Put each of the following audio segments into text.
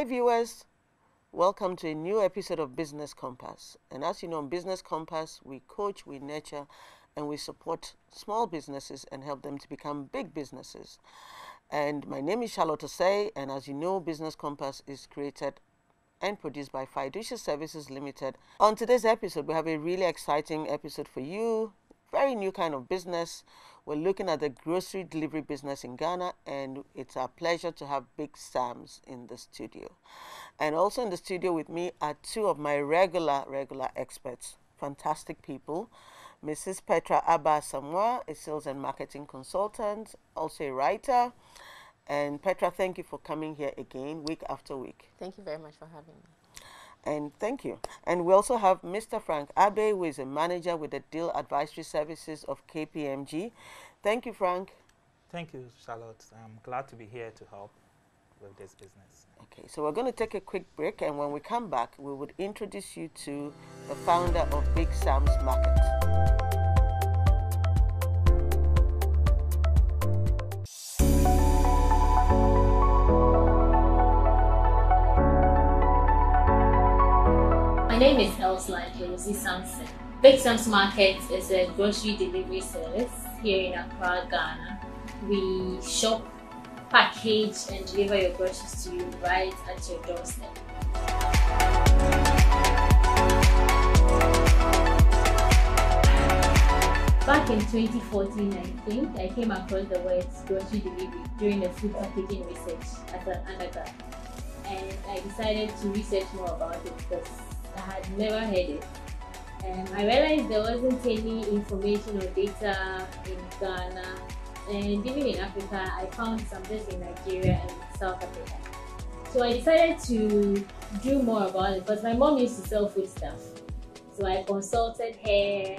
Hi, viewers. Welcome to a new episode of Business Compass. And as you know, on Business Compass, we coach, we nurture, and we support small businesses and help them to become big businesses. And my name is Charlotte Osei, and as you know, Business Compass is created and produced by Fiducia Services Limited. On today's episode, we have a really exciting episode for you. Very new kind of business. We're looking at the grocery delivery business in Ghana, and it's our pleasure to have Big Sam's in the studio. And also in the studio with me are two of my regular, regular experts, fantastic people. Mrs. Petra Abba Samoa, a sales and marketing consultant, also a writer. And Petra, thank you for coming here again, week after week. Thank you very much for having me. And thank you. And we also have Mr. Frank Abe, who is a manager with the Deal Advisory Services of KPMG. Thank you, Frank. Thank you, Charlotte. I'm glad to be here to help with this business. Okay, so we're going to take a quick break, and when we come back, we would introduce you to the founder of Big Sam's Market. Name is Elsla Josie Sampson. Big Sam's Market is a grocery delivery service here in Accra, Ghana. We shop, package, and deliver your groceries to you right at your doorstep. Back in 2014, I think, I came across the words grocery delivery during a food packaging research as an undergrad. And I decided to research more about it because I had never heard it. And I realized there wasn't any information or data in Ghana and even in Africa. I found some just in Nigeria and South Africa. So I decided to do more about it because my mom used to sell food stuff. So I consulted her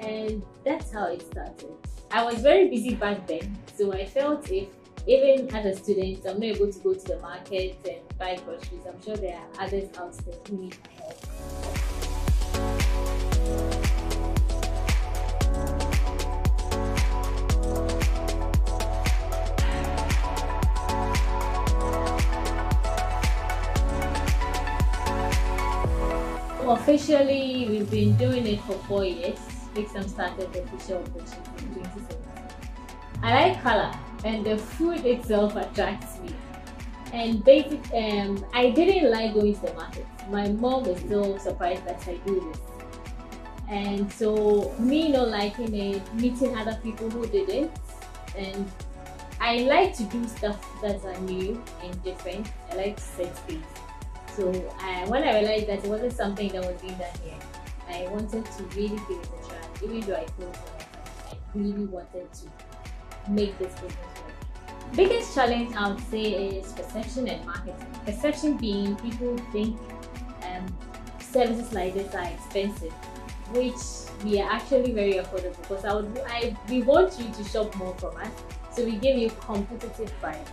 and that's how it started. I was very busy back then, so I felt if even as a student I'm not able to go to the market and buy groceries, I'm sure there are others out there who need my help. Officially, we've been doing it for four years. Sam started the official in 2017. I like color, and the food itself attracts me. And basic, um, I didn't like going to the market. My mom is still surprised that I do this. And so, me not liking it, meeting other people who didn't, and I like to do stuff that are new and different. I like to set space. So I, when I realized that it wasn't something that was being done here, I wanted to really give it a try. Even though I it, I really wanted to make this business work. Biggest challenge I would say is perception and marketing. Perception being people think um, services like this are expensive, which we are actually very affordable because I would I we want you to shop more from us, so we give you competitive prices.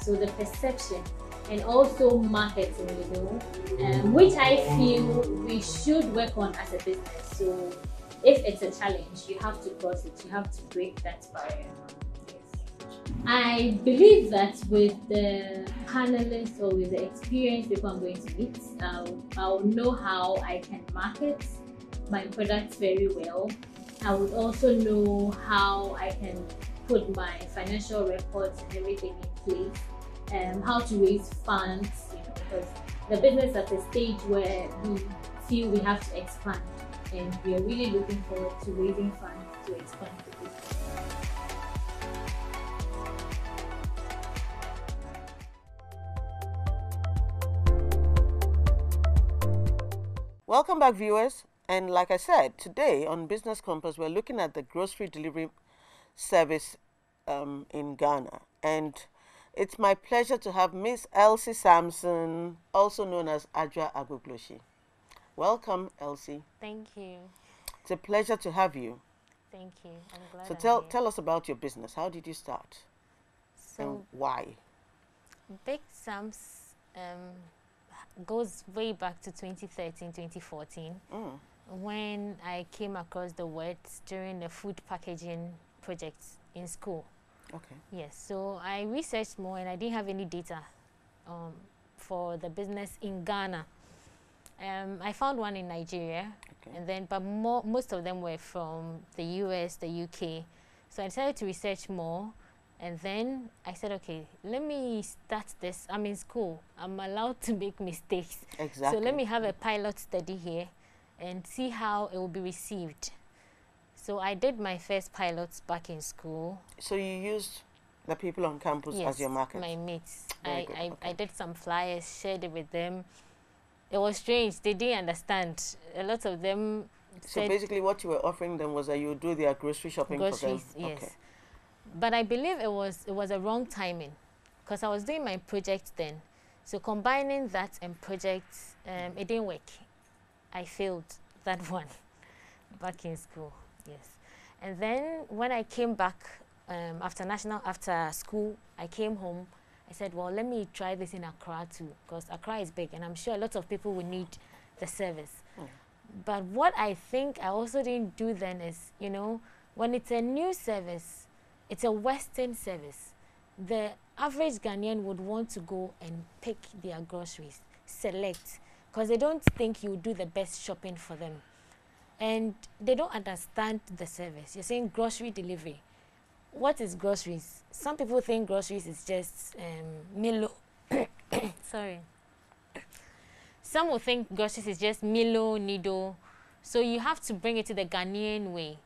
So the perception and also marketing, you know, um, which I feel we should work on as a business. So if it's a challenge, you have to cross it, you have to break that barrier. I believe that with the panelists or with the experienced people I'm going to meet, I'll, I'll know how I can market my products very well. I would also know how I can put my financial records and everything in place um, how to raise funds, you know, because the business is at a stage where we feel we have to expand, and we are really looking forward to raising funds to expand Welcome back, viewers. And like I said, today on Business Compass, we're looking at the grocery delivery service um, in Ghana. And it's my pleasure to have Miss Elsie Sampson, also known as Adra Agbogbloshie. Welcome, Elsie. Thank you. It's a pleasure to have you. Thank you. I'm glad So I'm tell here. tell us about your business. How did you start So and why? Big Sam's um, goes way back to 2013, 2014 Mm. when I came across the words during the food packaging project in school. Okay. Yes, so I researched more and I didn't have any data um, for the business in Ghana. Um, I found one in Nigeria, Okay. and then but mo- most of them were from the US, the UK. So I decided to research more, and then I said, okay, let me start this. I'm in school. I'm allowed to make mistakes. Exactly. So let me have a pilot study here, and see how it will be received. So I did my first pilots back in school. So you used the people on campus yes, as your market. my mates. Very I, good, I, okay. I did some flyers, shared it with them. It was strange. They didn't understand. A lot of them so basically, what you were offering them was that you would do their grocery shopping groceries. for them. Yes. Okay. But I believe it was it was a wrong timing, because I was doing my project then. So combining that and project, um, it didn't work. I failed that one back in school. Yes. And then when I came back um, after national after school, I came home. I said, well, let me try this in Accra too, because Accra is big, and I'm sure a lot of people will need the service. Mm. But what I think I also didn't do then is, you know, when it's a new service, it's a Western service. The average Ghanaian would want to go and pick their groceries, select, because they don't think you do the best shopping for them. And they don't understand the service. You're saying grocery delivery. What is groceries? Some people think groceries is just um, Milo. Sorry. Some will think groceries is just Milo, Nido. So you have to bring it to the Ghanaian way.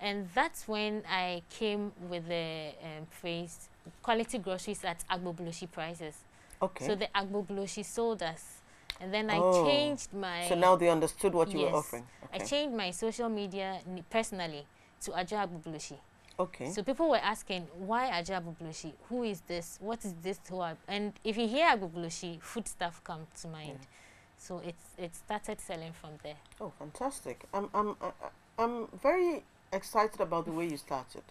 And that's when I came with the um, phrase quality groceries at Agbogbloshie prices. Okay. So the Agbogbloshie sold us. And then I Oh. changed my So now they understood what you Yes. were offering. I changed my social media personally to Ajo Agbogbloshie. okay. So people were asking, why Ajo Agbogbloshie? Who is this? What is this? Who are, and if you hear Agbogbloshie, food stuff come to mind. So it's it started selling from there. Oh, fantastic! I'm I'm I- I- I'm very excited about the way you started,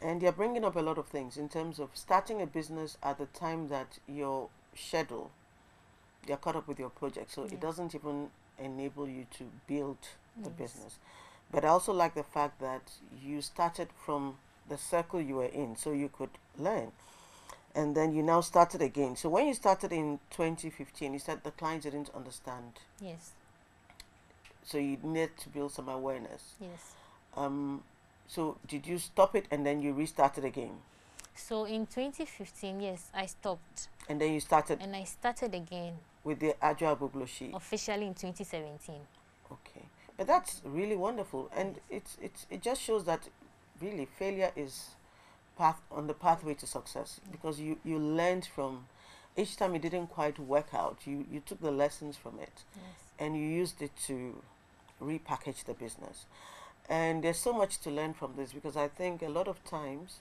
and you're bringing up a lot of things in terms of starting a business at the time that your schedule, you're caught up with your project, so Yeah. it doesn't even enable you to build the Yes. business. But I also like the fact that you started from the circle you were in, so you could learn. And then you now started again. So when you started in 2015, you said the clients didn't understand Yes, so you need to build some awareness. yes. Um, so did you stop it and then you restarted again, So in 2015, yes, I stopped and then you started and I started again with the Agile Bubloshi? officially in 2017. Okay, but that's really wonderful, and it's it's it just shows that really failure is path on the pathway to success because you you learned from each time it didn't quite work out. You you took the lessons from it. Yes, and you used it to repackage the business. And there's so much to learn from this because I think a lot of times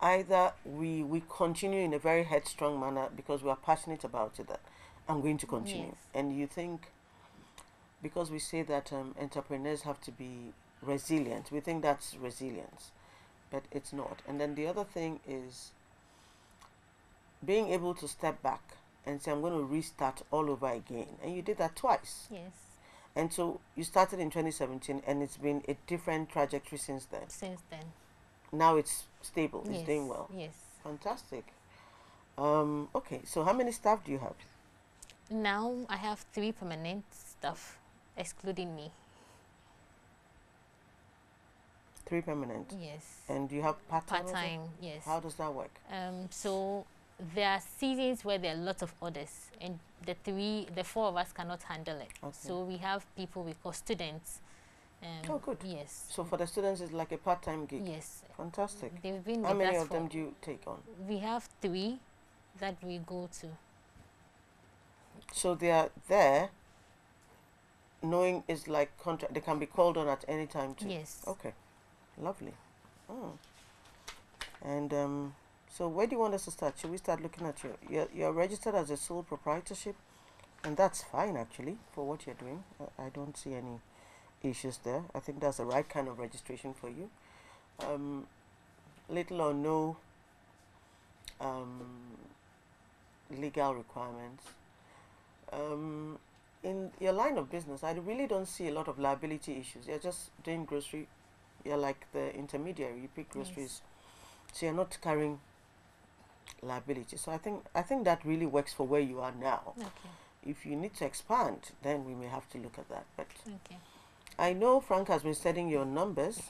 either we we continue in a very headstrong manner because we are passionate about it that I'm going to continue. Yes. And you think because we say that um, entrepreneurs have to be resilient, we think that's resilience, but it's not. And then the other thing is being able to step back and say, I'm going to restart all over again. And you did that twice. yes. And so you started in 2017 and it's been a different trajectory since then. Since then, Now it's stable, it's yes, doing well. Yes. Fantastic. Um, okay, so how many staff do you have? Now I have three permanent staff, excluding me. Three permanent. Yes. And you have part time? Part time, yes. How does that work? Um, so there are seasons where there are lots of orders, and the three, the four of us cannot handle it. Okay. So we have people we call students. Um, Oh, good. Yes. So for the students, it's like a part time gig. Yes. Fantastic. They've been How many of them do you take on? We have three that we go to. So they are there knowing it's like contract, they can be called on at any time too. Yes. Okay, lovely. Oh. And um, so where do you want us to start? Should we start looking at your, you're, you're registered as a sole proprietorship and that's fine actually for what you're doing. I, I don't see any issues there. I think that's the right kind of registration for you. Um, little or no um, legal requirements. Um, in your line of business, I really don't see a lot of liability issues. You're just doing grocery. You're like the intermediary. You pick groceries, so you're not carrying liability. So I think I think that really works for where you are now. Okay. If you need to expand, then we may have to look at that. But Okay. I know Frank has been studying your numbers.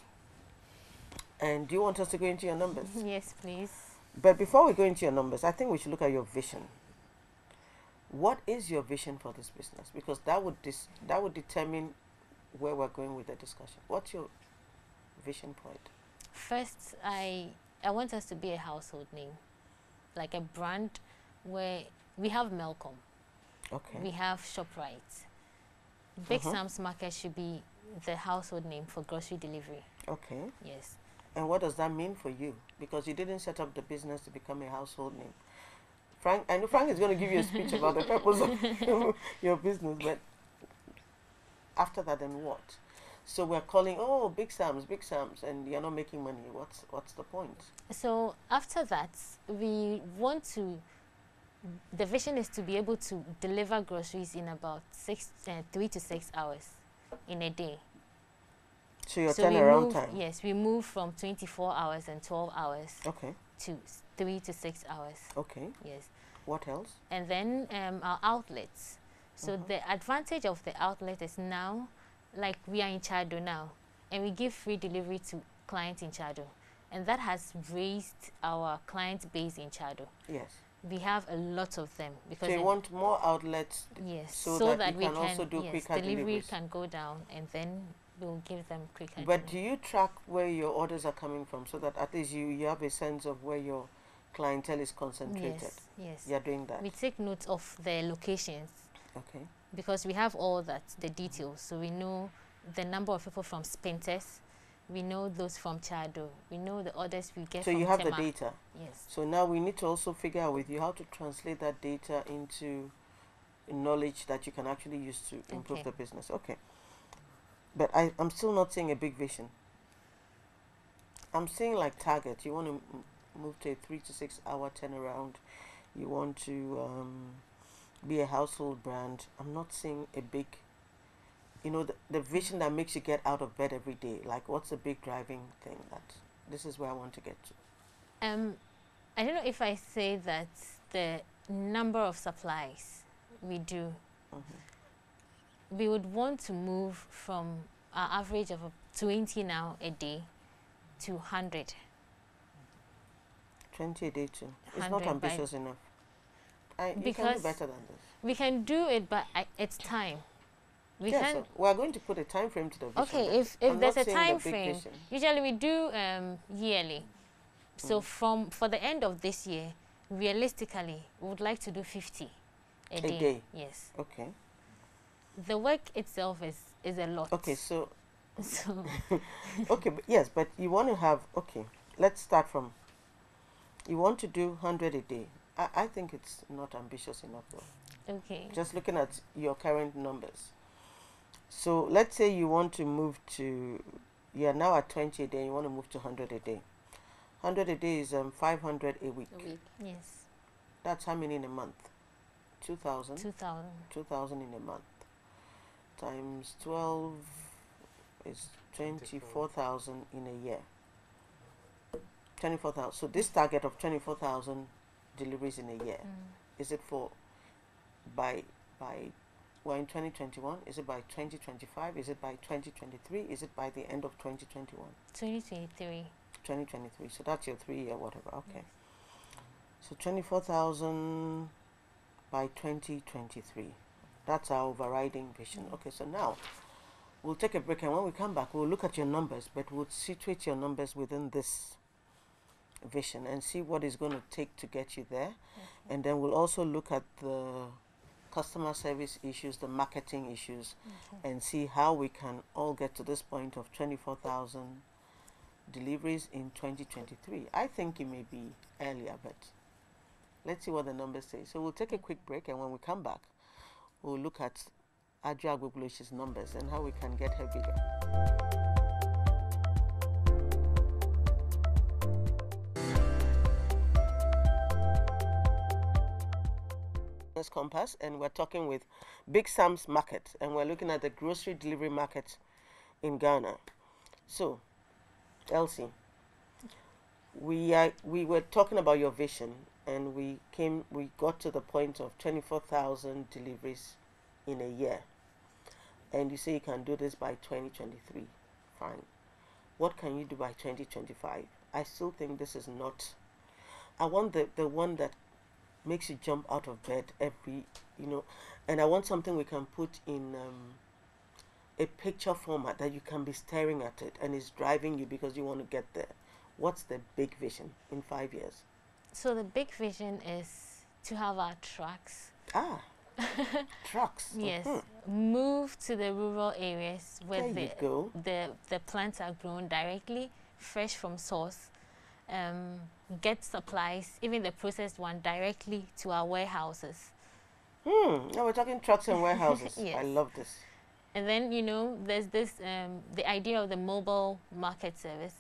And do you want us to go into your numbers? Yes, please. But before we go into your numbers, I think we should look at your vision. What is your vision for this business? Because that would dis- that would determine where we're going with the discussion. What's your vision point? First, I I want us to be a household name, like a brand where we have Melcom, Okay. we have Shoprite. Big Mhm. Sam's Market should be the household name for grocery delivery. Okay. Yes. And what does that mean for you? Because you didn't set up the business to become a household name. Frank, I know Frank is going to give you a speech about the purpose of your business, but after that, then what? So we're calling, oh, Big Sam's, Big Sam's, and you're not making money. What's what's the point? So after that, we want to. The vision is to be able to deliver groceries in about six, uh, three to six hours, in a day. So your so turnaround move, time. yes, we move from 24 hours and 12 hours Okay. to three to six hours. Okay. Yes, What else? and then um, our outlets. So Mhm. the advantage of the outlet is now, like we are in Chado now, and we give free delivery to clients in Chado, and that has raised our client base in Chado. Yes. We have a lot of them because you want more outlets yes, so so, that that, we can also do yes, quicker delivery deliveries. can go down, and then we'll give them quicker. But do you track where your orders are coming from so that at least you, you have a sense of where your clientele is concentrated? yes, yes. You're doing that. We take note of the locations Okay. because we have all that the details so we know the number of people from Spintex we know those from Chado we know the orders we get So you have the data. yes So now we need to also figure out with you how to translate that data into knowledge that you can actually use to improve Okay. the business. Okay. But I, I'm still not seeing a big vision. I'm seeing like target. You want to m- move to a three to six hour turnaround. You want to um, be a household brand. I'm not seeing a big, you know, the, the vision that makes you get out of bed every day. Like, what's the big driving thing that this is where I want to get to? um I don't know if I say that the number of supplies we do Mhm. we would want to move from our average of 20 now a day to 100 20 a day too. It's not ambitious enough. I, can Because better than this. we can do it but I, it's time we yes, can so we are going to put a time frame to the vision. Okay, if if I'm there's a time frame, vision. usually we do um, yearly. So Mm. from for the end of this year, realistically, we would like to do 50 a, A day. day. Yes. Okay. The work itself is is a lot. Okay, so So okay, but yes, but you want to have okay. Let's start from. You want to do hundred a day. I, I think it's not ambitious enough though. okay. Just looking at your current numbers. So let's say you want to move to. You are now at twenty a day. You want to move to hundred a day. Hundred a day is um five hundred a week. Yes. That's how many in a month? 2,000? 2000. 2,000 in a month. Times 12 is 24,000 in a year. 24,000. So this target of 24,000 deliveries in a year, Mm. is it for by, by, we're in 2021, is it by 2025, is it by 2023, is it by the end of 2021? 2023. 2023. So that's your three year whatever. Okay. So 24,000 by 2023. That's our overriding vision. Okay, so now we'll take a break and when we come back, we'll look at your numbers, but we'll situate your numbers within this vision and see what is going to take to get you there. And then we'll also look at the customer service issues, the marketing issues, and see how we can all get to this point of 24,000 deliveries in 2023. I think it may be earlier, but let's see what the numbers say. So we'll take a quick break, and when we come back, we'll look at Adria Agbogbloshie's numbers and how we can get her bigger. Business Compass, and we're talking with Big Sam's Market, and we're looking at the grocery delivery market in Ghana. So, Elsie, we are we were talking about your vision, and we came, we got to the point of 24,000 deliveries in a year. And you say you can do this by 2023. Fine. What can you do by 2025? I still think this is not. I want the, the one that makes you jump out of bed every, you know, and I want something we can put in um, a picture format that you can be staring at it and it's driving you because you want to get there. What's the big vision in five years? So the big vision is to have our trucks. Ah, trucks. Yes, Mhm. move to the rural areas where the, the the plants are grown directly, fresh from source. Um, get supplies, even the processed one, directly to our warehouses. Hmm. Now we're talking trucks and warehouses. yes. I love this. And then you know, there's this um, the idea of the mobile market service.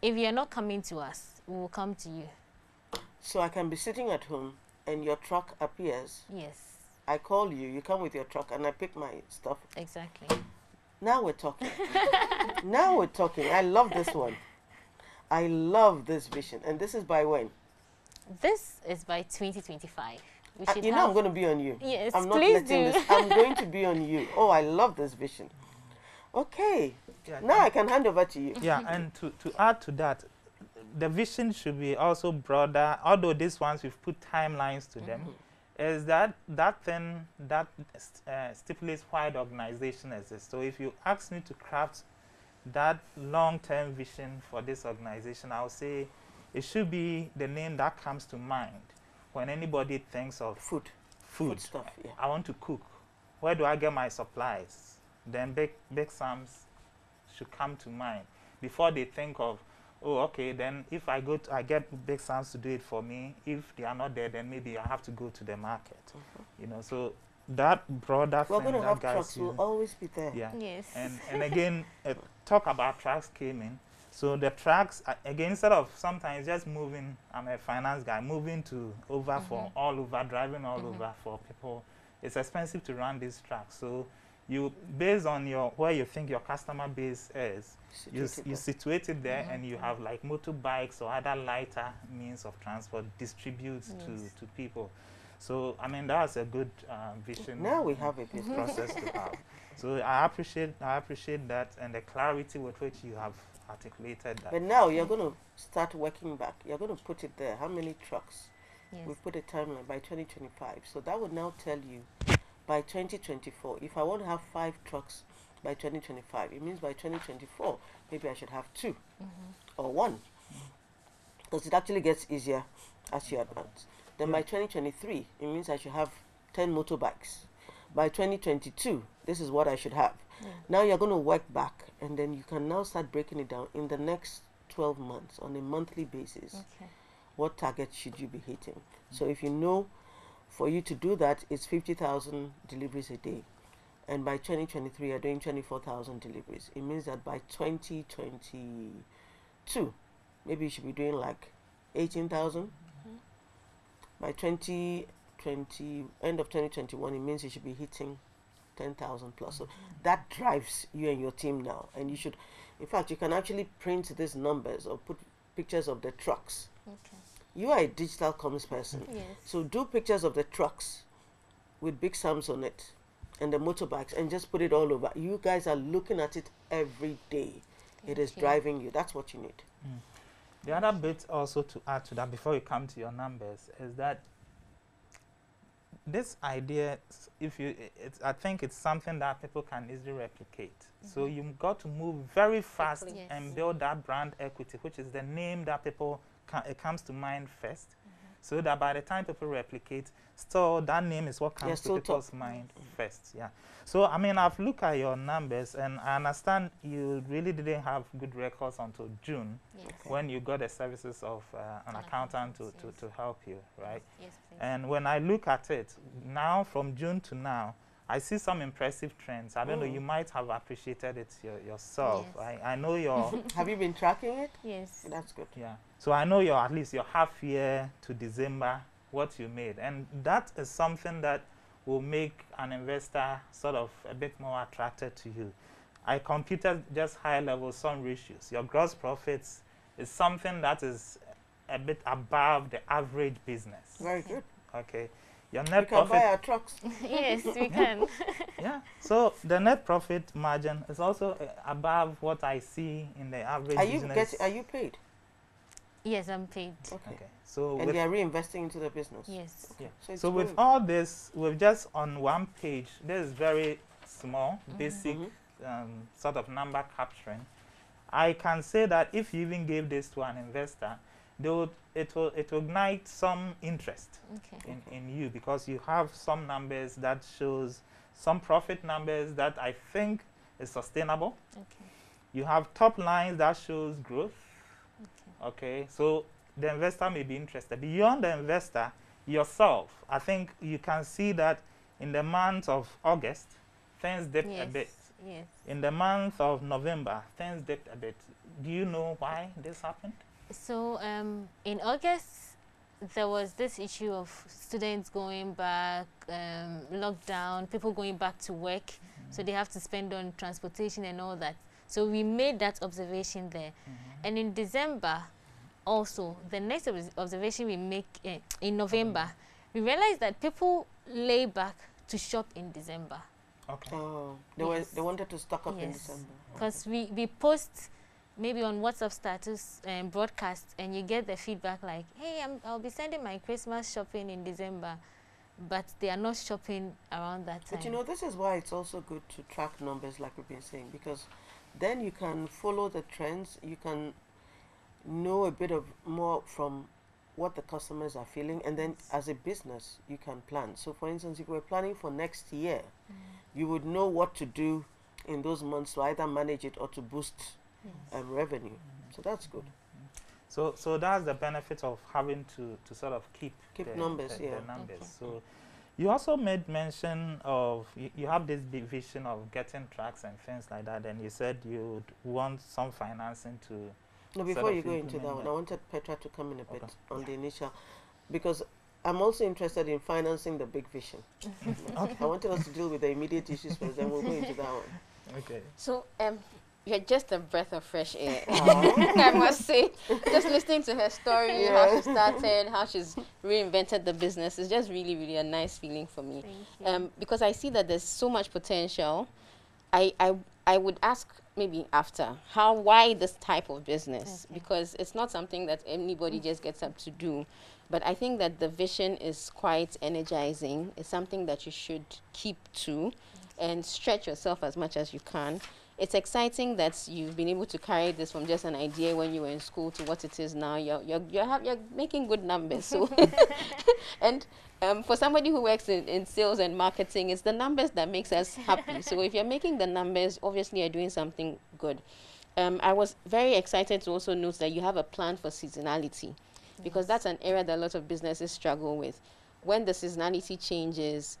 If you're not coming to us, we will come to you. So I can be sitting at home and your truck appears. Yes, I call you, you come with your truck, and I pick my stuff. exactly. Now we're talking. now we're talking. I love this one. I love this vision. And this is by when? This is by 2025. Uh, you know I'm going to be on you. Yes, I'm not please letting do. this. I'm going to be on you. Oh, I love this vision. Okay. Yeah, Now I can hand over to you. yeah, and to, to add to that, the vision should be also broader. Although these ones we've put timelines to them, is that that thing that uh, stipulates why the organization exists. So if you ask me to craft that long-term vision for this organization, I'll say it should be the name that comes to mind when anybody thinks of Food. food. Food stuff. Yeah. I want to cook. Where do I get my supplies? Then Big Big Sam's should come to mind before they think of, oh, okay, then if I go, to, I get Big Sam's to do it for me. If they are not there, then maybe I have to go to the market. You know, so that broader We're thing going to that have guys trucks. you. Will always be there. yeah. Yes. And and again, uh, talk about trucks came in. So the trucks uh, again, instead of sometimes just moving, I'm a finance guy, moving to over for all over, driving all over for people. It's expensive to run these trucks. So you based on your where you think your customer base is, you, s- Situated you there. situate it there and you have like motorbikes or other lighter means of transport distributes Yes. to, to people. So I mean that's a good uh, vision Now we have a business. process to have. So I appreciate I appreciate that and the clarity with which you have articulated that. But now you're going to start working back. You're going to put it there. How many trucks? yes. We put a timeline by 2025. So that would now tell you by 2024. If I want to have five trucks by 2025, it means by 2024 maybe I should have 2 mm-hmm. or one, because it actually gets easier as you advance. Then by 2023, it means I should have 10 motorbikes. By 2022, this is what I should have. Now you're going to work back, and then you can now start breaking it down in the next 12 months on a monthly basis Okay. what target should you be hitting? So if you know for you to do that, it's 50,000 deliveries a day. And by 2023, you're doing 24,000 deliveries. It means that by 2022, maybe you should be doing like 18,000. Mm-hmm. By 2020, end of 2021, it means you should be hitting 10,000 plus. So that drives you and your team now. And you should, in fact, you can actually print these numbers or put pictures of the trucks Okay. you are a digital commerce person. Yes. So do pictures of the trucks with Big Sam's on it and the motorbikes and just put it all over. You guys are looking at it every day. It is you. driving you. That's what you need. Hmm. The other bit also to add to that before we come to your numbers is that this idea, if you, i- it's, I think it's something that people can easily replicate. So mm-hmm. you've got to move very fast Yes. and build that brand equity, which is the name that people ca- it comes to mind 1st So that by the time people replicate, still that name is what comes still to top. people's mind first. Yeah. So I mean, I've looked at your numbers, and I understand you really didn't have good records until June Yes. when you got the services of uh, an An accountant to, accountant, to, yes. to help you, right? Yes, please. And when I look at it now from June to now, I see some impressive trends. I don't know, Mm. you might have appreciated it your, yourself. Yes. I, I know your, Have you been tracking it? yes. That's good. yeah. So I know your, at least your half year to December, what you made. And that is something that will make an investor sort of a bit more attracted to you. I computed just high level some ratios. Your gross profits is something that is a bit above the average business. Very good. Okay. Your We net can buy profit our trucks. yes, we can. yeah. So the net profit margin is also uh, above what I see in the average Are you business. get, Are you paid? Yes, I'm paid. Okay. okay. So And with they are reinvesting into the business. Yes. yeah. So, So with all this, with just on one page, this is very small, basic Mhm. um, sort of number capturing. I can say that if you even gave this to an investor, they would, it will it will ignite some interest Okay. in, in you because you have some numbers that shows some profit numbers that I think is sustainable. Okay. You have top lines that shows growth. Okay. So the investor may be interested. Beyond the investor, yourself, I think you can see that in the month of August, things dipped a bit. Yes. In the month of November, things dipped a bit. Do you know why this happened? So um, in August, there was this issue of students going back, um, lockdown, people going back to work, so they have to spend on transportation and all that. So we made that observation there. And in December, also, the next obs- observation we make uh, in November, we realized that people lay back to shop in December. Okay. Oh, they were they wanted to stock up in Yes. December. because we, we post maybe on WhatsApp status and broadcast, and you get the feedback like, "Hey, I'm, I'll be sending my Christmas shopping in December," but they are not shopping around that time. But you know, this is why it's also good to track numbers, like we've been saying, because then you can follow the trends. You can know a bit of more from what the customers are feeling, and then as a business, you can plan. So, for instance, if we're planning for next year, you would know what to do in those months to either manage it or to boost um, revenue. So that's good. So, so that's the benefit of having to, to sort of keep Keep the, numbers, the, yeah. the numbers. Okay. So, you also made mention of you, you have this big vision of getting trucks and things like that, and you said you'd want some financing to. No, before you go into that one, I wanted Petra to come in a bit Okay. on the initial, because I'm also interested in financing the big vision. okay. I wanted us to deal with the immediate issues first, then we'll go into that one. Okay. So, um, you're just a breath of fresh air. I must say, just listening to her story, how she started, how she's reinvented the business, is just really, really a nice feeling for me. Um, because I see that there's so much potential. I, I, I would ask maybe after how why this type of business? Okay. because it's not something that anybody just gets up to do. But i think that the vision is quite energizing. It's something that you should keep to and stretch yourself as much as you can it's exciting that you've been able to carry this from just an idea when you were in school to what it is now you're you're you're, have, you're making good numbers so and um, for somebody who works in, in sales and marketing, it's the numbers that makes us happy. so if you're making the numbers, obviously you're doing something good. Um, I was very excited to also note that you have a plan for seasonality, because that's an area that a lot of businesses struggle with. When the seasonality changes,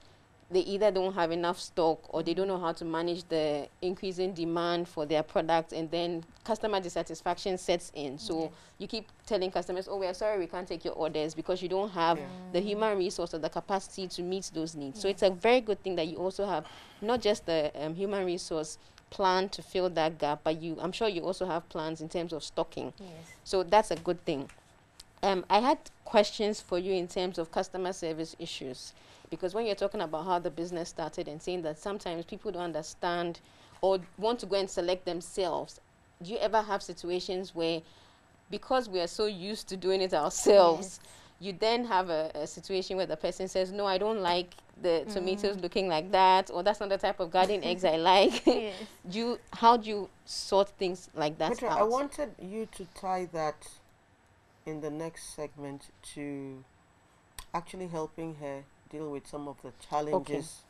they either don't have enough stock or they don't know how to manage the increasing demand for their product, and then customer dissatisfaction sets in. So Yes. you keep telling customers, "Oh, we are sorry, we can't take your orders because you don't have Yeah. the human resource or the capacity to meet those needs." So it's a very good thing that you also have not just the um, human resource plan to fill that gap, but you, I'm sure you also have plans in terms of stocking. yes. So that's a good thing. Um, I had questions for you in terms of customer service issues. Because when you're talking about how the business started and saying that sometimes people don't understand or want to go and select themselves, do you ever have situations where, because we are so used to doing it ourselves, you then have a, a situation where the person says, No, I don't like the tomatoes mm. looking like that, or that's not the type of garden eggs I like. yes. do you, how do you sort things like that Petra, out? I wanted you to tie that in the next segment to actually helping her deal with some of the challenges.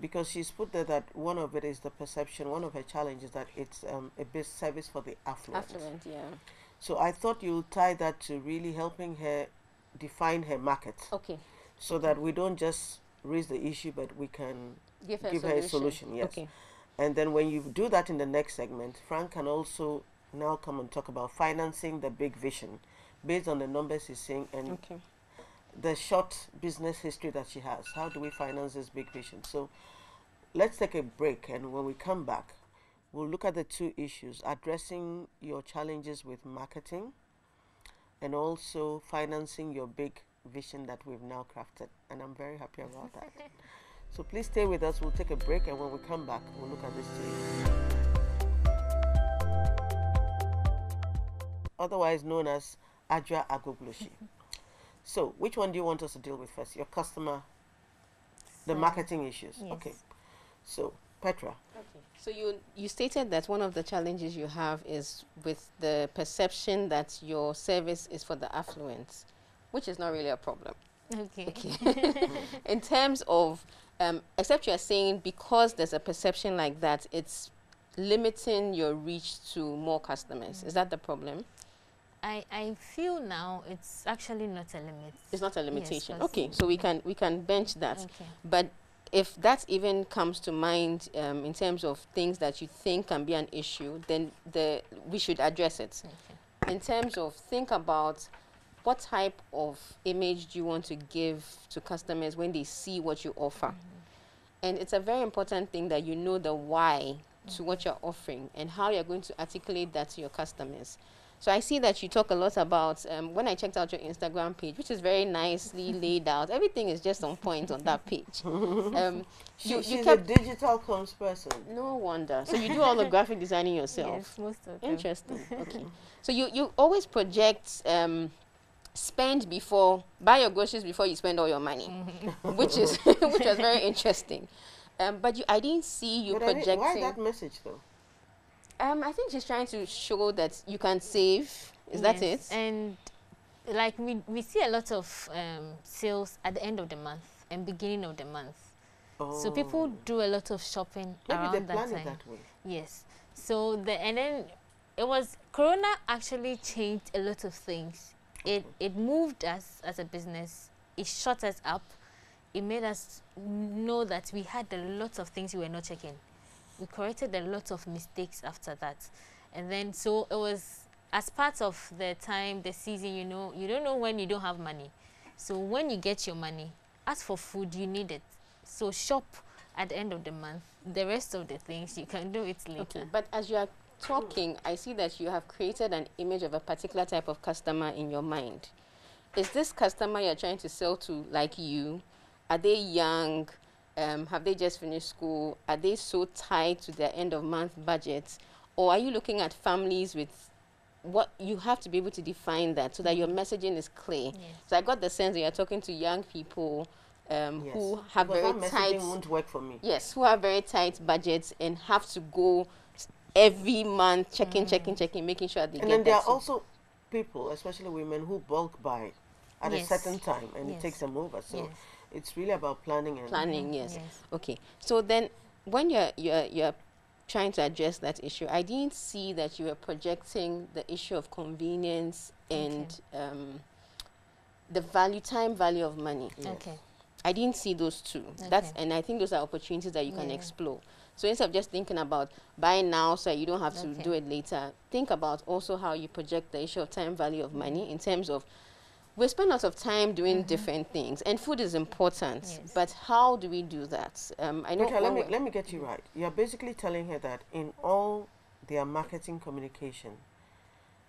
Because she's put there that one of it is the perception, one of her challenges that it's um, a best service for the affluent. Affluent, yeah. So I thought you'll tie that to really helping her define her market Okay. so that we don't just raise the issue but we can Give her, Give a, her a solution. solution, yes. Okay. and then when you do that in the next segment, Frank can also now come and talk about financing the big vision based on the numbers he's seeing and Okay. The short business history that she has. How do we finance this big vision? So let's take a break and when we come back, we'll look at the two issues addressing your challenges with marketing and also financing your big vision that we've now crafted. And I'm very happy about that. so please stay with us. We'll take a break, and when we come back, we'll look at this too. Otherwise known as Adra Agbogbloshie. so, which one do you want us to deal with first? Your customer, the So, marketing issues. yes. Okay. So, Petra, Okay. So you you stated that one of the challenges you have is with the perception that your service is for the affluent, which is not really a problem. Okay. Okay. In terms of, um, except you are saying because there's a perception like that, it's limiting your reach to more customers. Is that the problem? I, I feel now it's actually not a limit. It's not a limitation. 'cause- okay, so we can we can bench that. Okay. But if that even comes to mind um, in terms of things that you think can be an issue, then the we should address it. Okay. In terms of think about what type of image do you want to give to customers when they see what you offer. And it's a very important thing that you know the why to what you're offering and how you're going to articulate that to your customers. So I see that you talk a lot about um, when I checked out your Instagram page, which is very nicely laid out. Everything is just on point on that page. Um, she, you, you she's kept a digital comms person. no wonder. So you do all the graphic designing yourself. Yes, most of them. Interesting. Okay. So you you always project um, spend before buy your groceries before you spend all your money, which is which was very interesting. Um, but you, I didn't see you But I didn't- projecting. why that message though? Um, I think she's trying to show that you can save. Is that it? And like we, we see a lot of um, sales at the end of the month and beginning of the month. Oh. So people do a lot of shopping maybe around they that plan time. it that way. Yes. So the and then it was Corona actually changed a lot of things. It it moved us as a business. It shut us up. It made us know that we had a lot of things we were not checking. We corrected a lot of mistakes after that, and then so it was as part of the time, the season. You know, you don't know when you don't have money. So when you get your money, ask for food. You need it. So shop at the end of the month. The rest of the things you can do it later. Okay, but as you are talking, I see that you have created an image of a particular type of customer in your mind. Is this customer you're trying to sell to like you? Are they young? Um, have they just finished school? Are they so tied to their end of month budgets? Or are you looking at families with what you have to be able to define that so that your messaging is clear? Yes. So I got the sense that you're talking to young people um, Yes. who have because very tight won't work for me. yes, who have very tight budgets and have to go every month checking, checking, checking, making sure they And get then there are also people, especially women, who bulk buy at Yes. a certain time and it takes them over. So Yes. It's really about planning and planning. Yes. Yes. Okay. So then, when you're you're you're trying to address that issue, I didn't see that you were projecting the issue of convenience and um, the value, time value of money. Okay. I didn't see those two. That's and I think those are opportunities that you can explore. So instead of just thinking about buy now so you don't have to do it later, think about also how you project the issue of time value of money in terms of we spend lots of time doing different things and food is important. Mm-hmm. Yes. But how do we do that? Um, I know Petra, let me let me get you right. You're basically telling her that in all their marketing communication,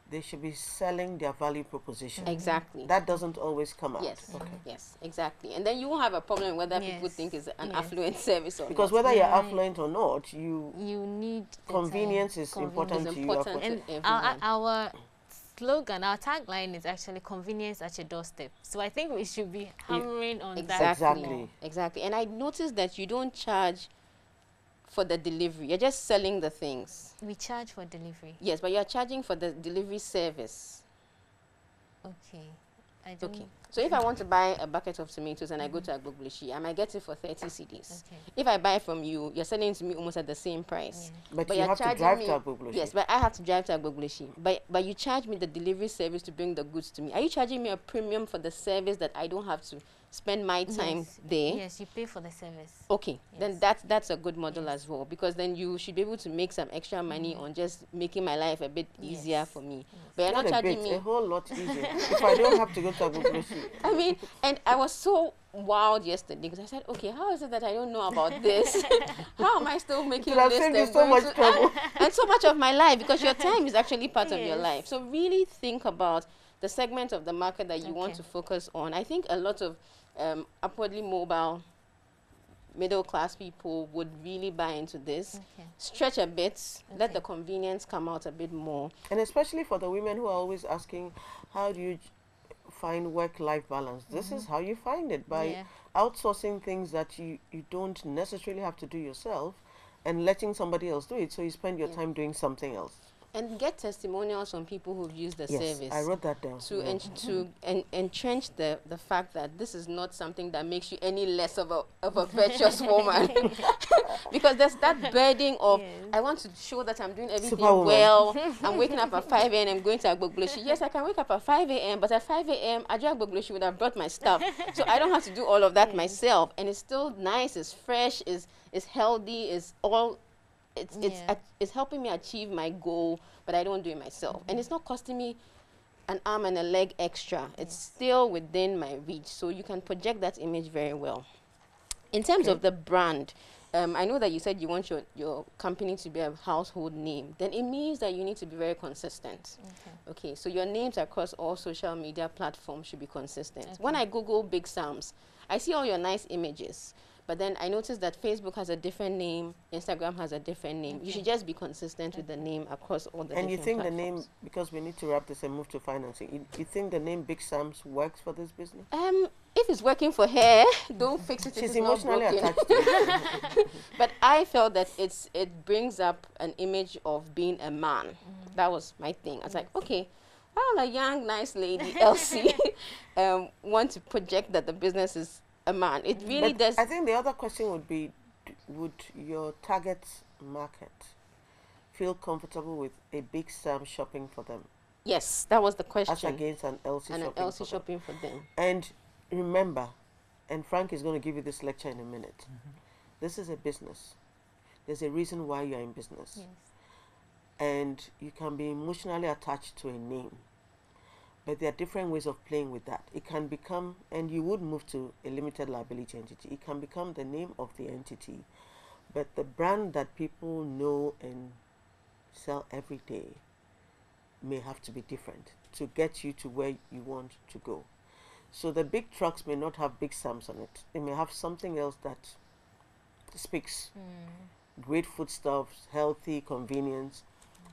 they should be selling their value proposition. exactly. That doesn't always come out. Yes, Okay. yes, exactly. And then you won't have a problem whether people think it's an yes. affluent service or Because not. whether you're Yeah. affluent or not, you You need convenience is Convenience. important Is to important. you. And to our, everyone. our slogan, our tagline is actually convenience at your doorstep. So I think we should be hammering on that. Exactly. Exactly. Exactly. And I noticed that you don't charge for the delivery. You're just selling the things. We charge for delivery. Yes, but you're charging for the delivery service. Okay. I don't. Okay. So if I want to buy a bucket of tomatoes and I go to mm-hmm. Agbogbloshie, I might get it for 30 cedis. Okay. If I buy from you, you're selling it to me almost at the same price. But, But you you're have to charging drive me- to Agbogbloshie. Yes, but I have to drive to Agbogbloshie. But but you charge me the delivery service to bring the goods to me. Are you charging me a premium for the service that I don't have to spend my time Yes. there? Yes, you pay for the service. Okay, then Yes. that's that's a good model as well because then you should be able to make some extra money mm. on just making my life a bit easier Yes. for me. But you're Not not charging bit, me. a whole lot easier. if I don't have to go to Agbogbloshie. I mean, and I was so wild yesterday because I said, okay, how is it that I don't know about this? how am I still making could have lists saved you and so much trouble. and so much of my life because your time is actually part of your life. So really think about the segment of the market that you want to focus on. I think a lot of um, upwardly mobile middle class people would really buy into this. Okay. Stretch a bit, let the convenience come out a bit more. And especially for the women who are always asking, how do you find work-life balance? This is how you find it by Yeah. outsourcing things that you, you don't necessarily have to do yourself and letting somebody else do it so you spend your Yeah. time doing something else. And get testimonials from people who've used the yes, service. I wrote that down. to yeah. en- to en- entrench the the fact that this is not something that makes you any less of a of a virtuous woman because there's that burden of Yes. I want to show that I'm doing everything Superwoman. well. I'm waking up at 5 a.m. I'm going to Agbogbloshie. Yes, I can wake up at 5 a.m. But at 5 a.m. Adjoa Agbogbloshie would have brought my stuff, so I don't have to do all of that myself. And it's still nice. It's fresh. Is is healthy. Is all. It's it's Yeah. at- it's helping me achieve my goal, but I don't do it myself, and it's not costing me an arm and a leg extra. It's still within my reach, so you can project that image very well. In terms of the brand, um, I know that you said you want your, your company to be a household name. Then it means that you need to be very consistent. Okay. Okay, so your names across all social media platforms should be consistent. When I Google Big Sam's, I see all your nice images. But then I noticed that Facebook has a different name, Instagram has a different name. You should just be consistent with the name across all the and you think the name, because we need to wrap this and move to financing, you, you think the name Big Sam's works for this business? Um, if it's working for her, don't fix it. if She's it's not emotionally attached to it. But I felt that it's it brings up an image of being a man. Mm-hmm. That was my thing. I was like, okay, well, a young, nice lady, Elsie, um, want to project that the business is a man. It really But does. I think the other question would be, would your target market feel comfortable with a Big Sam shopping for them yes, that was the as question. against an Elsie And an shopping Elsie for them? shopping for them. And remember, and Frank is going to give you this lecture in a minute. Mm-hmm. This is a business. There's a reason why you're in business. Yes. And you can be emotionally attached to a name. But there are different ways of playing with that. It can become, and you would move to a limited liability entity. It can become the name of the entity. But the brand that people know and sell every day may have to be different to get you to where you want to go. So the big trucks may not have big Sams on it. They may have something else that speaks hmm. great foodstuffs, healthy, convenience,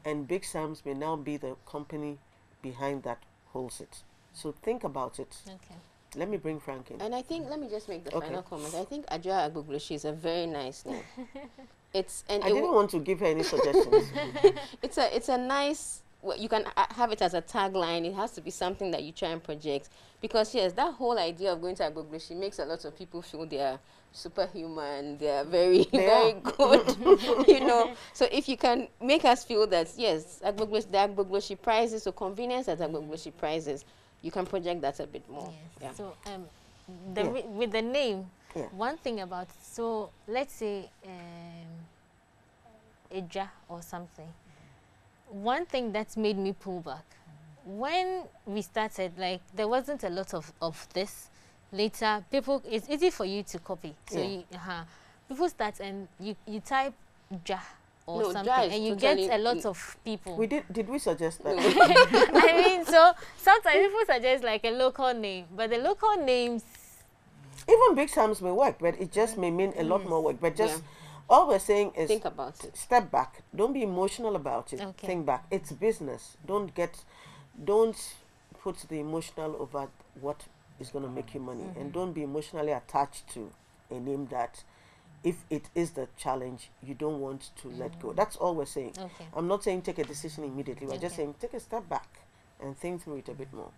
and Big Sam's may now be the company behind that holds it. So think about it. Okay. Let me bring Frank in. And I think, let me just make the Okay. final comment. I think Adjoa Agbogbloshie is a very nice name. it's and I it didn't wo- want to give her any suggestions. it's a it's a nice well, you can have it as a tagline it has to be something that you try and project because yes that whole idea of going to Agbogbloshie makes a lot of people feel they're superhuman they're very They very are. good you know so if you can make us feel that yes Agbogbloshie the Agbogbloshie prizes so convenience at Agbogbloshie prizes you can project that a bit more yeah So um, the Yeah. with the name, Yeah. one thing about so let's say um, Eja or something. One thing that's made me pull back when we started, like there wasn't a lot of of this. Later, people it's easy for you to copy. So Yeah. you, uh people start and you you type Ja or No, Ja something, is and you get a lot of people. we did did we suggest that? I mean, so sometimes people suggest like a local name, but the local names, Even Big Sam's may work, but it just may mean a lot more work. But just Yeah. All we're saying is think about it step back. Don't be emotional about it. Okay. Think back. It's business. Don't get, don't put the emotional over what is going to make you money, Mm-hmm. and don't be emotionally attached to a name that, if it is the challenge, you don't want to let go. That's all we're saying. Mm. Okay. I'm not saying take a decision immediately. We're just saying take a step back and think through it a bit more.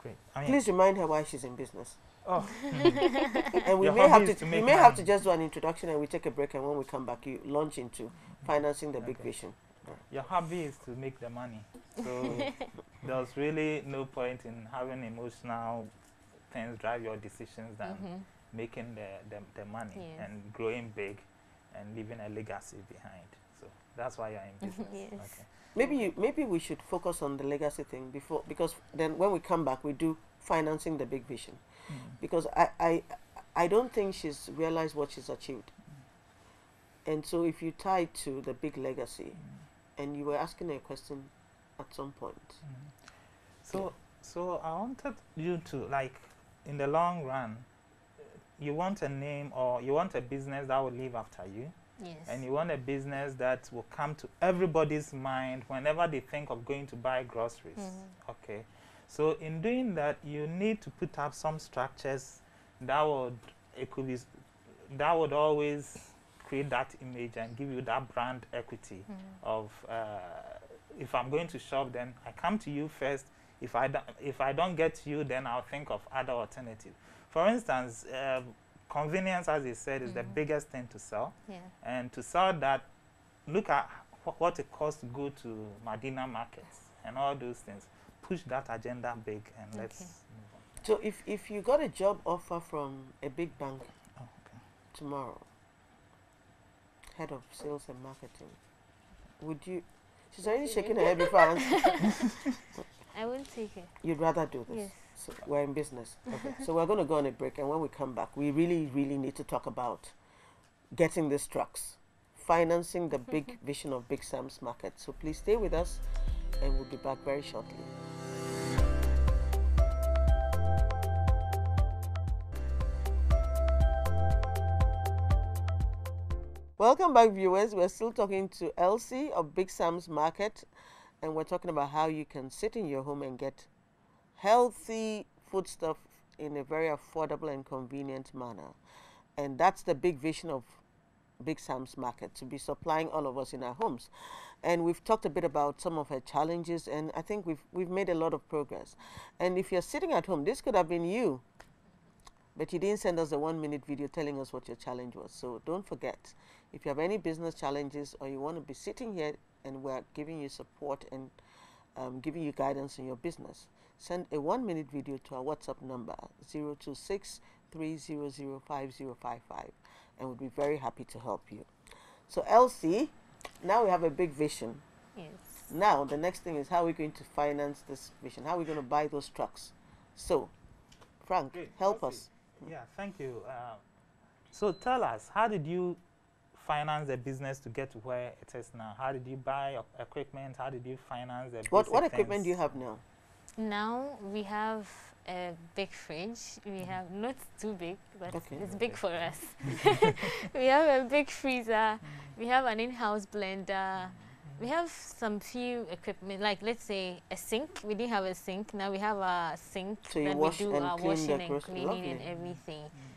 Great. I mean, Please remind her why she's in business. Oh, And we Your may have to to we make may have to just do an introduction and we take a break and when we come back you launch into financing the big Okay. vision. your hobby is to make the money. So there's really no point in having emotional things drive your decisions than Mhm. making the, the, the money Yes. and growing big and leaving a legacy behind. So that's why you're in business. Yes. Okay. Maybe you maybe we should focus on the legacy thing before because then when we come back we do financing the big vision. Mm. Because I, I I don't think she's realized what she's achieved. Mm. And so if you tie to the big legacy mm. and you were asking a question at some point. So, so I wanted you to like, in the long run, you want a name or you want a business that will live after you, Yes. and you want a business that will come to everybody's mind whenever they think of going to buy groceries. Mhm. Okay. So in doing that, you need to put up some structures that would it could be that would always create that image and give you that brand equity Mhm. of uh, if I'm going to shop, then I come to you first. If I don't, if I don't get you, then I'll think of other alternatives. For instance, uh, convenience, as you said, is the Mhm. biggest thing to sell. Yeah. And to sell that, look at wh- what it costs to go to Medina markets and all those things. Push that agenda big and let's move on. So if, if you got a job offer from a big bank Oh, okay. tomorrow, head of sales and marketing, would you? She's already shaking her head before I answer. I will take it. You'd rather do this. Yes. So we're in business. Okay. so we're going to go on a break, and when we come back, we really, really need to talk about getting these trucks, financing the big vision of Big Sam's Market. So please stay with us, and we'll be back very shortly. Welcome back, viewers. We're still talking to Elsie of Big Sam's Market, and we're talking about how you can sit in your home and get healthy foodstuff in a very affordable and convenient manner. And that's the big vision of Big Sam's Market to be supplying all of us in our homes. And we've talked a bit about some of her challenges, and I think we've we've made a lot of progress. And if you're sitting at home, this could have been you, but you didn't send us a one minute video telling us what your challenge was. So don't forget, if you have any business challenges or you want to be sitting here and we're giving you support and um, giving you guidance in your business, send a one minute video to our WhatsApp number 026 3005055 and we'll be very happy to help you. So, Elsie, now we have a big vision. Yes. Now, the next thing is how are we going to finance this vision? How are we going to buy those trucks? So, Frank, Great. help Elsie. us. Yeah, thank you. Um, so tell us, how did you finance the business to get to where it is now? How did you buy equipment? How did you finance the What, what equipment do you have now? Now we have a big fridge. We mm-hmm. have not too big, but Okay. it's big for us. we have a big freezer. Mm. We have an in-house blender. Mm-hmm. We have some few equipment, like let's say a sink. We didn't have a sink. Now we have a sink So you that wash we do and our clean the washing and grocery. cleaning and everything. Yes.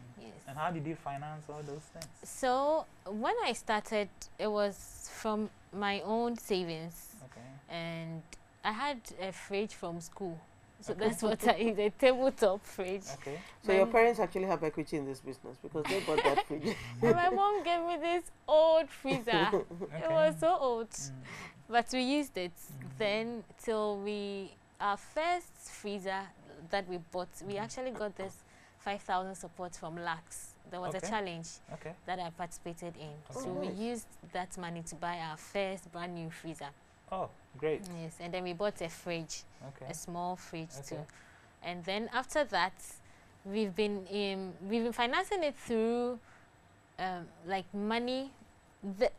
And how did you finance all those things? So when I started, it was from my own savings. Okay. and I had a fridge from school. So Okay. that's what I a tabletop fridge. Okay. So, your parents actually have equity in this business because they bought that fridge. and my mom gave me this old freezer. It was so old, Mm. but we used it then till we our first freezer that we bought. We actually got this 5,000 support from Lax. There was Okay. a challenge Okay. that I participated in. So we used that money to buy our first brand new freezer. Oh, great. Yes, and then we bought a fridge. Okay. a small fridge too. And then after that, we've been um, we've been financing it through um, like money. The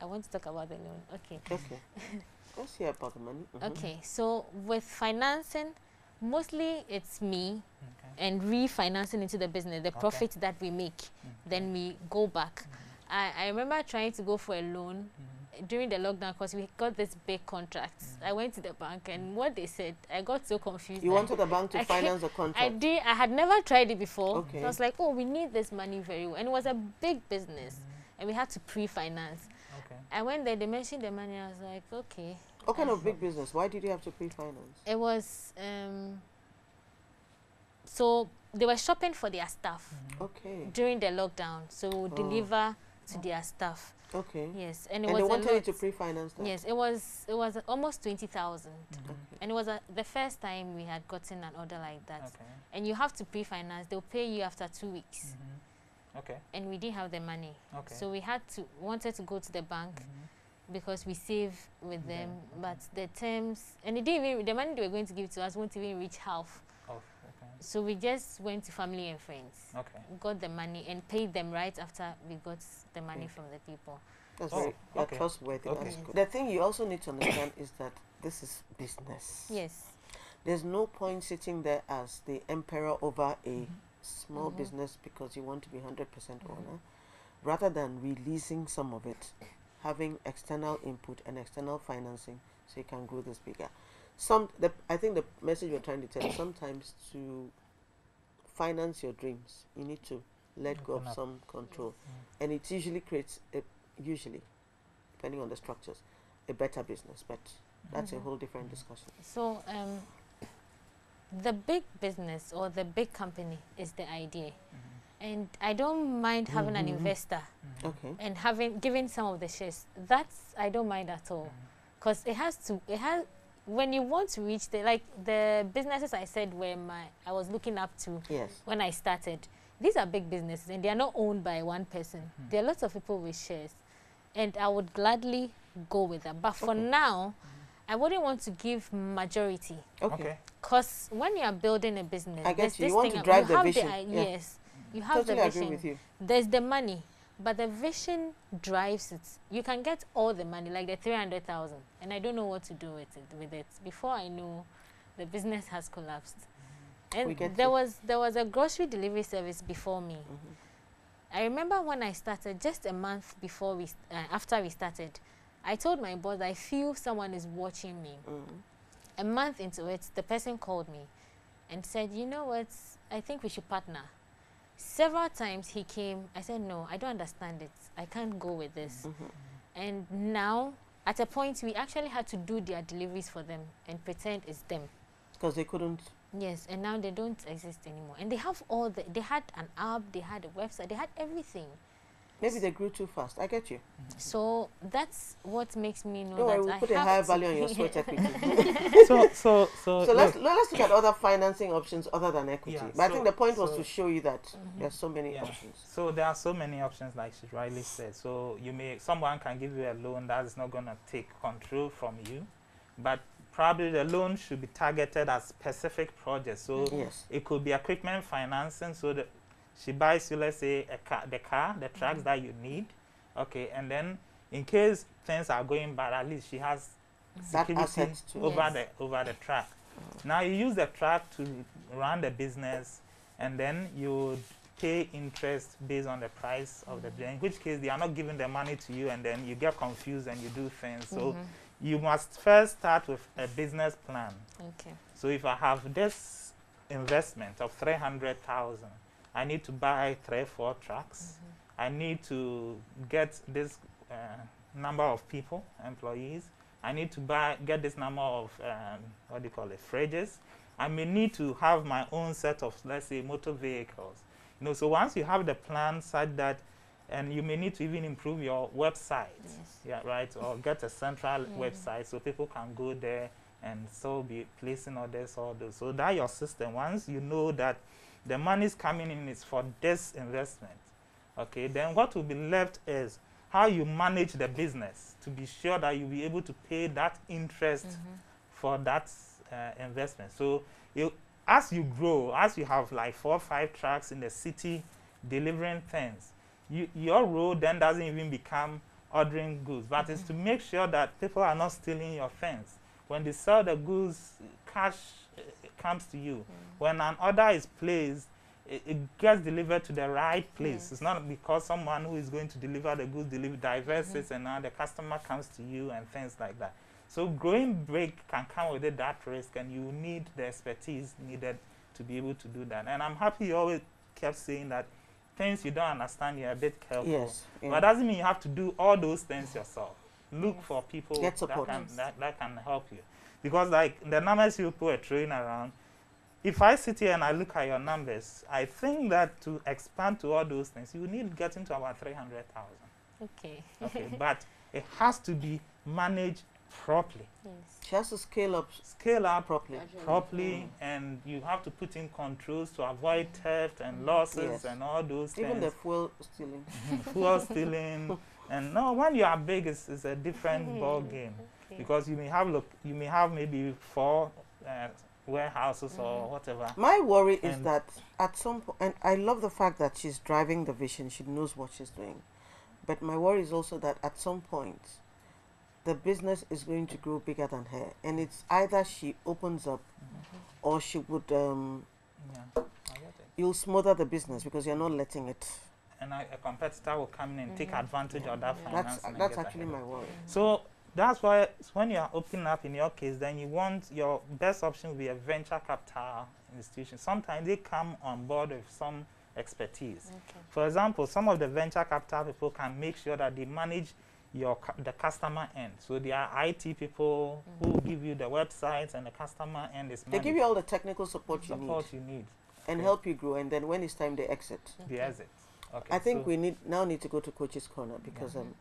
I want to talk about the loan. Okay. okay. Let's hear about the money. Mhm. Okay. So with financing, mostly it's me Okay. And refinancing into the business, the Okay. profit that we make, Mhm. then we go back. I, I remember trying to go for a loan Mhm. during the lockdown because we got this big contract. I went to the bank and what they said, I got so confused. You wanted the bank to I finance the contract? I did. I had never tried it before. Okay. I was like, oh, we need this money very well, and it was a big business, and we had to pre-finance. Okay. I went there. They mentioned the money. I was like, okay. What kind of big business? Why did you have to pre-finance? It was um. So they were shopping for their staff Okay. during the lockdown, so we would Oh. deliver to their staff. Okay. Yes, and it and was they wanted you to pre-finance that. Yes, it was it was almost twenty thousand, Okay. and it was a, the first time we had gotten an order like that. Okay. And you have to pre-finance; they'll pay you after two weeks. Mhm. Okay. and we didn't have the money. Okay. So we had to wanted to go to the bank Mhm. because we save with Yeah, them, but the terms and it didn't even the money they were going to give to us won't even reach half. Okay. So we just went to family and friends, Okay. got the money and paid them right after we got the money Okay. from the people. That's Oh, very okay. trustworthy. Okay, That's good. The thing you also need to understand is that this is business. Yes. There's no point sitting there as the emperor over a Mm-hmm. small Mhm. business because you want to be 100% owner, rather than releasing some of it, having external input and external financing so you can grow this bigger. Some, the, I think the message we're trying to tell is sometimes to finance your dreams, you need to let go of up. some control, and it usually creates a, usually, depending on the structures, a better business. But that's a Mhm. whole different discussion. So um, the big business or the big company is the idea, and I don't mind having an Mhm. investor Okay. and having giving some of the shares. That's I don't mind at all, because it has to. It has when you want to reach the like the businesses I said were my I was looking up to Yes. when I started. These are big businesses and they are not owned by one person. Mhm. There are lots of people with shares, and I would gladly go with that. But for Okay. now, I wouldn't want to give majority. Okay. Okay. Because when you are building a business, I get there's you. You this want thing to ab- drive the have vision, i- yeah. Yes, you have Totally the agree vision. with you. There's the money, but the vision drives it. You can get all the money, like the three hundred thousand, and I don't know what to do with it. With it, before I know, the business has collapsed. We And there you. was there was a grocery delivery service before me. Mhm. I remember when I started, just a month before we, uh, after we started, I told my boss I feel someone is watching me. Mhm. A month into it, the person called me and said, "You know what? I think we should partner." Several times he came. I said, "No, I don't understand it. I can't go with this." Mhm. And now, at a point, we actually had to do their deliveries for them and pretend it's them. Because they couldn't. Yes, and now they don't exist anymore. And they have all the. They had an app. They had a website. They had everything. Maybe they grew too fast. I get you. So that's what makes me know Don't worry, that we'll I put a higher value on your sweat equity. so so so, so let's look, let's look at other financing options other than equity. Yeah, but I think the point was to show you that Mhm. there's so many Yeah. options. So there are so many options, like she rightly said. So you may someone can give you a loan that is not going to take control from you, but probably the loan should be targeted at specific projects. So Yes. it could be equipment financing. So that she buys you, let's say, a car, the car, the trucks that you need. Okay, and then in case things are going bad, at least she has security over Yes. the over the truck. Now you use the truck to run the business, and then you pay interest based on the price of the bill. In which case, they are not giving the money to you, and then you get confused and you do things. So Mhm. you must first start with a business plan. Okay. So if I have this investment of three hundred thousand, I need to buy three, four trucks. I need to get this uh, number of people, employees. I need to buy get this number of um, what do you call it, fridges. I may need to have my own set of let's say motor vehicles. You know, so once you have the plan such that, and you may need to even improve your website. Yes. Yeah, right. Or get a central Mm. website so people can go there and so be placing orders, all those. So that your system. Once you know that the money is coming in is for this investment, okay, then what will be left is how you manage the business to be sure that you'll be able to pay that interest Mhm. for that uh, investment. So you, as you grow, as you have like four or five trucks in the city delivering things, you, your role then doesn't even become ordering goods, but it's to make sure that people are not stealing your things. When they sell the goods, cash comes to you. When an order is placed, it, it gets delivered to the right place. It's not because someone who is going to deliver the goods deliver diverse it mm-hmm. and now the customer comes to you and things like that. So growing break can come with it that risk, and you need the expertise needed to be able to do that. And I'm happy you always kept saying that things you don't understand, you're a bit careful. Yes. yeah. But that doesn't mean you have to do all those things yourself. Look for people that can, that, that can help you. Because like the numbers you people are throwing around, if I sit here and I look at your numbers, I think that to expand to all those things, you need getting to about 300,000. Okay. Okay, but it has to be managed properly. Yes. she has to scale up Scale up properly. Gradually. properly, and you have to put in controls to avoid theft and mm. losses Yes. and all those Even the things. fuel stealing. fuel stealing, and no, when you are big, it's, it's a different ball game Okay. Because you may have look, you may have maybe four uh, warehouses or Mhm. whatever. My worry is that at some point, and I love the fact that she's driving the vision, she knows what she's doing. But my worry is also that at some point, the business is going to grow bigger than her, and it's either she opens up or she would um, Yeah, I get it. you'll smother the business because you're not letting it. And a, competitor will come in and take advantage of that That's finance. and that's actually my worry. So that's why when you are opening up in your case, then you want your best option will be a venture capital institution. Sometimes they come on board with some expertise. For example, some of the venture capital people can make sure that they manage your cu- the customer end. So they are IT people who give you the websites and the customer end is They managed. give you all the technical support you need support you need. and okay. help you grow, and then when it's time they exit. The exit. Okay. I think so we need now need to go to Coach's Corner because um,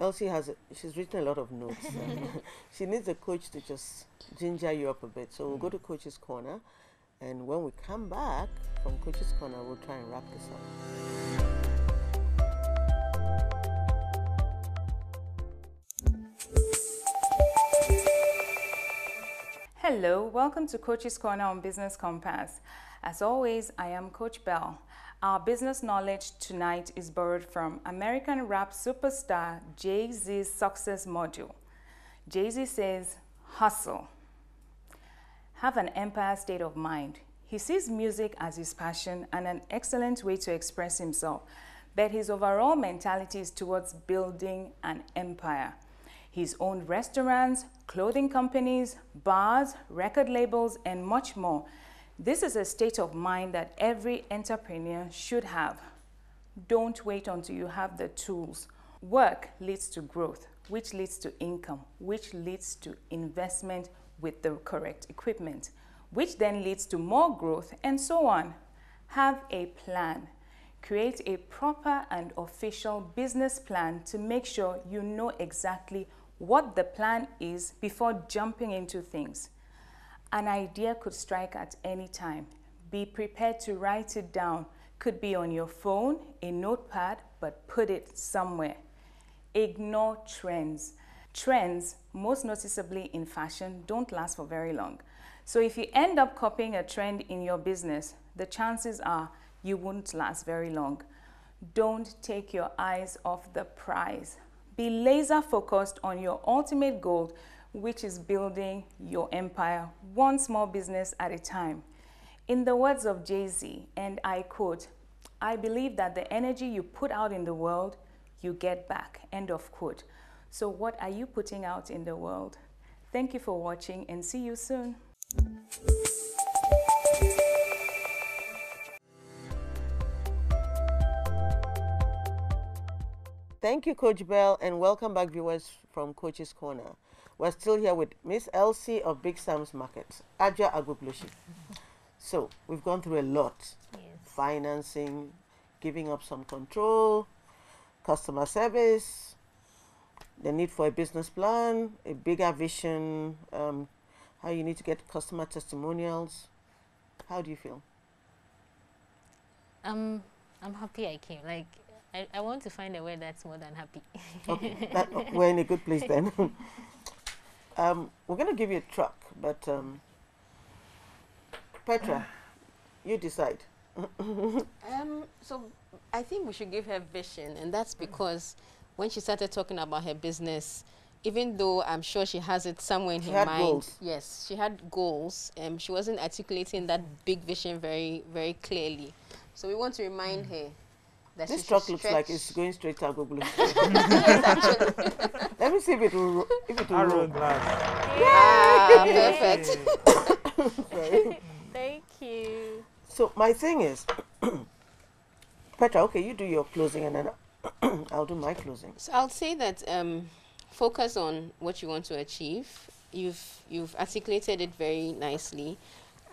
Elsie has a, she's written a lot of notes. she needs a coach to just ginger you up a bit. So we'll go to mm. Coach's Corner, and when we come back from Coach's Corner, we'll try and wrap this up. Hello, welcome to Coach's Corner on Business Compass. As always, I am Coach Bell. Our business knowledge tonight is borrowed from American rap superstar Jay Z's success module. Jay Z says, Hustle. Have an empire state of mind. He sees music as his passion and an excellent way to express himself, but his overall mentality is towards building an empire. He's owned restaurants, clothing companies, bars, record labels, and much more. This is a state of mind that every entrepreneur should have. Don't wait until you have the tools. Work leads to growth, which leads to income, which leads to investment with the correct equipment, which then leads to more growth, and so on. Have a plan. Create a proper and official business plan to make sure you know exactly what the plan is before jumping into things. An idea could strike at any time. Be prepared to write it down. Could be on your phone, a notepad, but put it somewhere. Ignore trends. Trends, most noticeably in fashion, don't last for very long. So if you end up copying a trend in your business, the chances are you won't last very long. Don't take your eyes off the prize. Be laser focused on your ultimate goal, which is building your empire one small business at a time. In the words of Jay Z, and I quote, I believe that the energy you put out in the world, you get back. End of quote. So, what are you putting out in the world? Thank you for watching and see you soon. Thank you, Coach Bell, and welcome back, viewers from Coach's Corner. We're still here with Miss Elsie of Big Sam's Market, Adjoa Agbogbloshie. So, we've gone through a lot Yes. financing, giving up some control, customer service, the need for a business plan, a bigger vision, um, how you need to get customer testimonials. How do you feel? Um, I'm happy I came. Like, I, I want to find a way that's more than happy. Okay, that, we're in a good place then. um, we're going to give you a truck, but um, Petra, you decide. Um, so I think we should give her vision, and that's because when she started talking about her business, even though I'm sure she has it somewhere in She her mind, goals. yes, she had goals. Um, she wasn't articulating that big vision very, very clearly. So we want to remind her that This truck looks like it's going straight to Agogulu. yes, actually. Let me see if it will, ro- if it will Arrow roll. glass. ah, perfect. Thank you. So my thing is, Petra, okay, you do your closing and then I'll do my closing. So I'll say that um, focus on what you want to achieve. You've you've articulated it very nicely.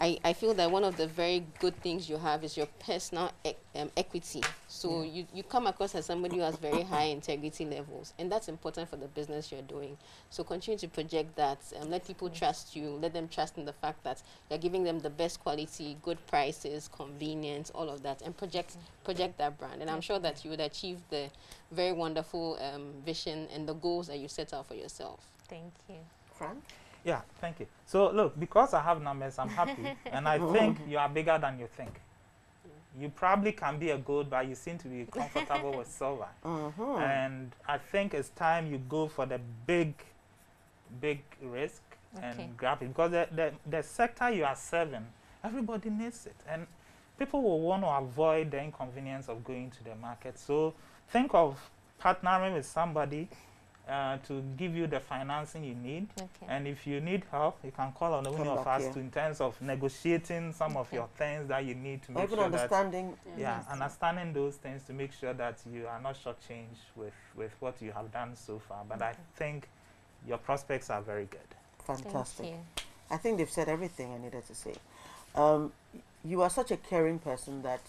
I, I feel that one of the very good things you have is your personal e- um, equity. So you, you come across as somebody who has very high integrity levels, and that's important for the business you're doing. So continue to project that. Um, let people trust you. Let them trust in the fact that you're giving them the best quality, good prices, convenience, all of that, and project project that brand. And I'm sure that you would achieve the very wonderful um, vision and the goals that you set out for yourself. Thank you. Frank? Yeah, thank you. So look, because I have numbers, I'm happy, and I think you are bigger than you think. You probably can be a gold, but you seem to be comfortable with silver. Mm-hmm. And I think it's time you go for the big big risk Okay. and grab it because the, the, the sector you are serving, everybody needs it. And people will want to avoid the inconvenience of going to the market. So think of partnering with somebody uh, to give you the financing you need. Okay. And if you need help, you can call on any Come of us to, in terms of negotiating some of your things that you need to make even sure that understanding yeah, understanding those things to make sure that you are not shortchanged with, with what you have done so far. But I think your prospects are very good. fantastic. Thank you. I think they've said everything I needed to say. Um, you are such a caring person that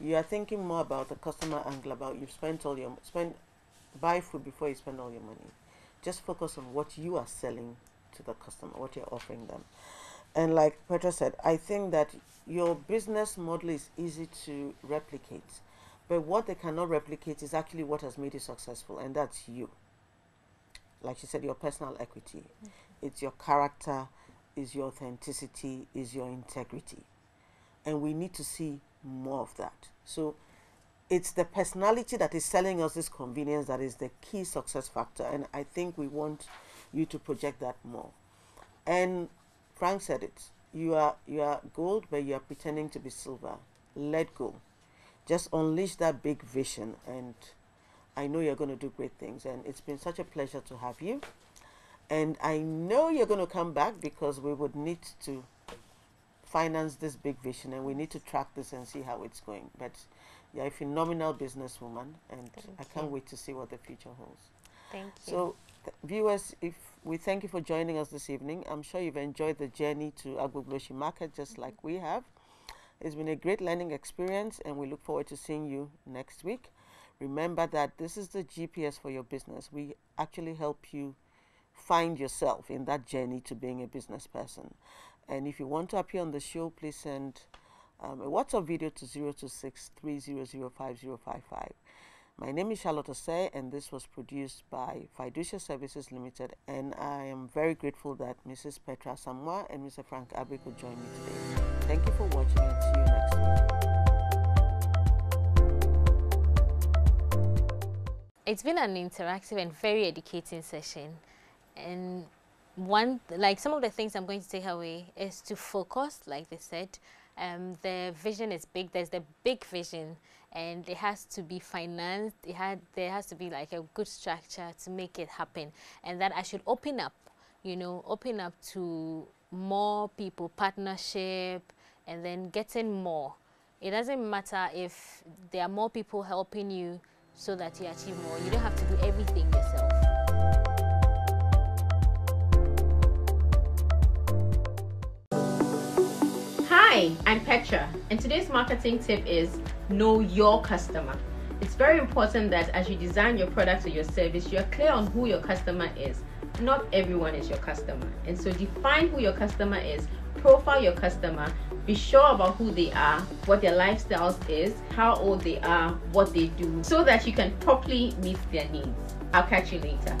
you are thinking more about the customer angle. About you've spent all your spend buy food before you spend all your money. Just focus on what you are selling to the customer, what you're offering them. And like Petra said, I think that your business model is easy to replicate, but what they cannot replicate is actually what has made you successful, and that's you. Like she said, your personal equity mm-hmm. it's your character, is your authenticity, is your integrity. And we need to see more of that. So it's the personality that is selling us this convenience that is the key success factor. And I think we want you to project that more. And Frank said it. You are you are gold, but you are pretending to be silver. Let go. Just unleash that big vision and I know you're going to do great things. And it's been such a pleasure to have you. And I know you're going to come back because we would need to finance this big vision and we need to track this and see how it's going. But you're a phenomenal businesswoman and Thank I can't you. wait to see what the future holds. Thank you. So, th- viewers, if we thank you for joining us this evening, I'm sure you've enjoyed the journey to Agbogbloshie Market just mm-hmm. like we have. It's been a great learning experience, and we look forward to seeing you next week. Remember that this is the GPS for your business. We actually help you find yourself in that journey to being a business person. And if you want to appear on the show, please send um, a WhatsApp video to 026 3005055. My name is Charlotte Osei, and this was produced by Fiducia Services Limited. And I am very grateful that Mrs. Petra Asamoah and Mr. Frank Abe could join me today. Thank you for watching, and see you next week. it's been an interactive and very educating session and one like some of the things i'm going to take away is to focus like they said um, the vision is big there's the big vision and it has to be financed it had there has to be like a good structure to make it happen and that i should open up you know open up to more people partnership and then getting more it doesn't matter if there are more people helping you so that you achieve more. You don't have to do everything yourself. Hi, I'm Petra, and today's marketing tip is know your customer. It's very important that as you design your product or your service, you're clear on who your customer is. Not everyone is your customer, and so define who your customer is, profile your customer, be sure about who they are, what their lifestyles is, how old they are, what they do, so that you can properly meet their needs. I'll catch you later.